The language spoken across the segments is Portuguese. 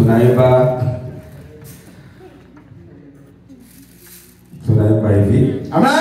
Sunaiba ya, Sunaiba ya, Ivi. Amen.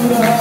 Hallelujah.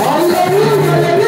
Hallelujah.